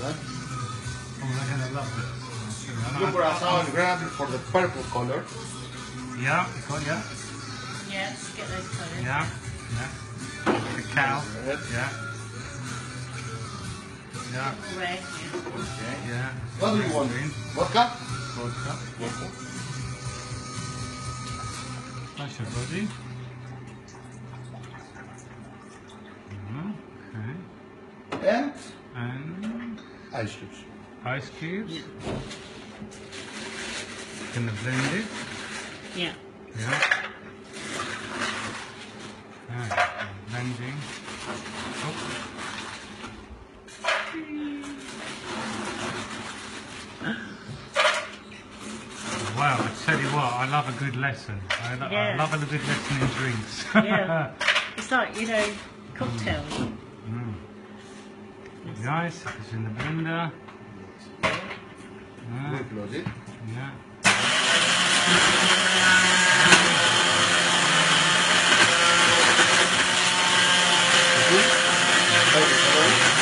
That. Oh, they're going to love. Look for Curacao and grenadine for the purple color. Yeah, you got yeah? Yeah, get those colours. Yeah, yeah. Cacao. Red. Yeah. Yeah, Red, yeah. Okay. yeah. What do you want? Green. Vodka? Vodka. Vodka. That's your body. Mhm, Okay. And And ice cubes. ice cubes. Yeah. Gonna blend it. Yeah. Yeah. Ah, blending. Oh. Wow, I tell you what, I love a good lesson. I, lo- I love a good lesson in drinks. Yeah. It's like, you know, cocktails. mm. The ice is in the blender. Ah, We close it. yeah. Purple color.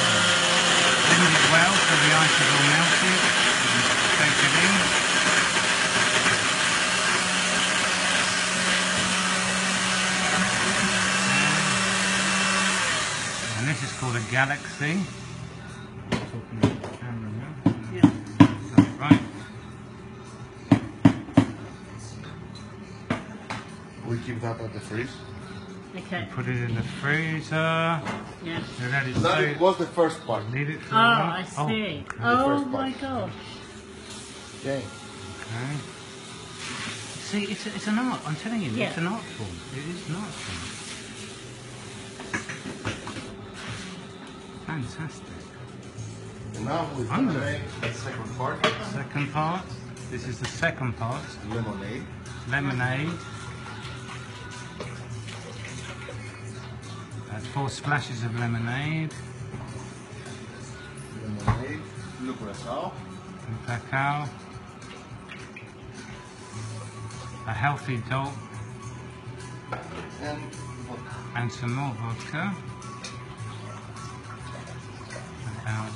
Blend it well so the ice is all melted. And Take it in. And this is called a galaxy. Talking about the camera now. Yeah. That's right. We keep that at the freeze. Okay. Put it in the freezer. Yeah. You let it That soak. was the first part. Leave it for Oh, a while. I oh, see. the Oh, my part. gosh. Okay. Okay. See, it's, it's an art. I'm telling you, Yeah. it's an art form. It is an art form. Fantastic. And now we're I'm gonna make the second part. Second part. This is the second part. Lemonade. Lemonade. That's four splashes of lemonade. Lemonade. Blue curacao. and cacao. A healthy dope And vodka. and some more vodka. About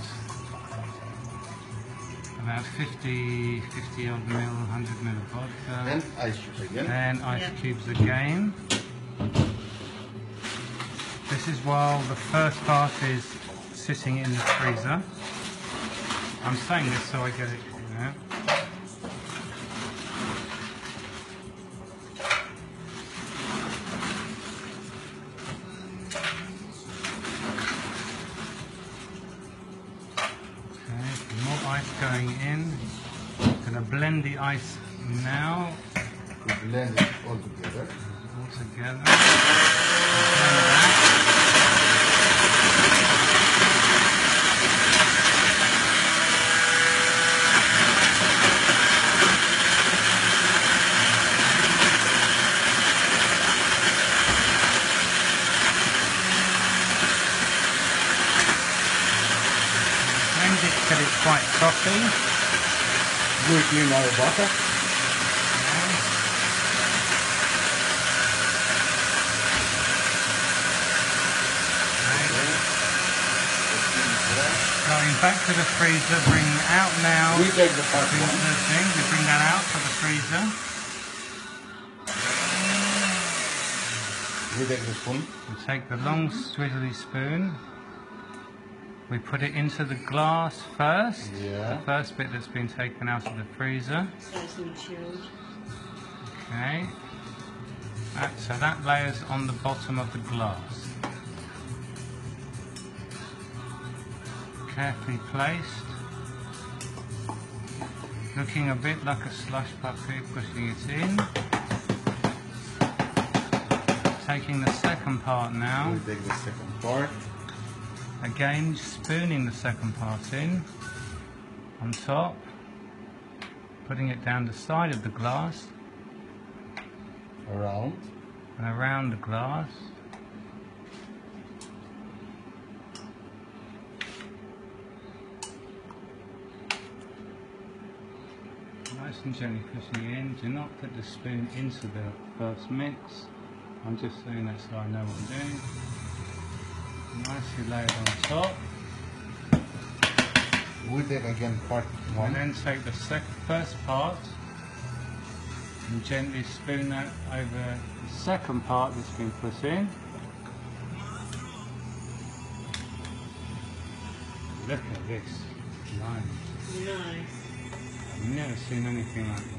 about 50, 50 odd mil, 100 mil of vodka. And ice cubes again. Then ice Yeah. cubes again. This is while the first part is sitting in the freezer. I'm saying this so I get it, you know. Okay, more ice going in. Gonna blend the ice now We blend it all together. all together. Blend it till it's quite frothy. We clean our butter. Going back to the freezer, bring it out now. We take the part one. the thing, we bring that out to the freezer. We take the spoon. We take the long swizzly spoon. We put it into the glass first. Yeah. The first bit that's been taken out of the freezer. So it's all chilled. Okay. That, so that layers on the bottom of the glass. Carefully placed. Looking a bit like a slush puppy, pushing it in. Taking the second part now. We take the second part. Again, spooning the second part in on top, putting it down the side of the glass. Around. And around the glass. Nice and gently pushing in. Do not put the spoon into the first mix. I'm just doing that so I know what I'm doing. Nicely laid on top. We take again part one. And one. then take the sec- first part and gently spoon that over the second part that's been put in. Look at this line. Nice. I've never seen anything like this.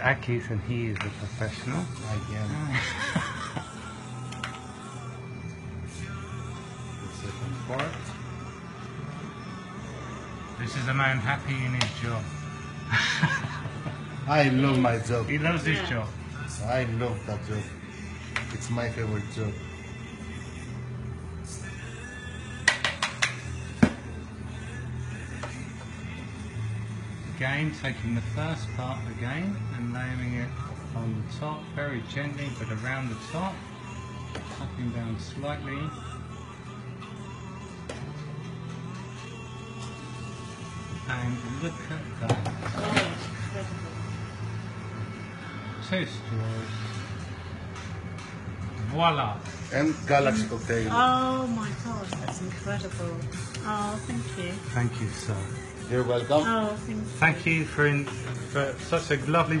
Akis and he is a professional. Again. the second part. This is a man happy in his job. I love my job. He loves his Yeah. job. I love that job. It's my favorite job. Again, taking the first part again and laying it on the top very gently but around the top, tapping down slightly. And look at that. Oh. Two straws. Voila! And Galaxy cocktail. Oh my gosh, that's incredible. Oh, thank you. Thank you, sir. You're welcome. Oh, thank you. Thank you for, in, for such a lovely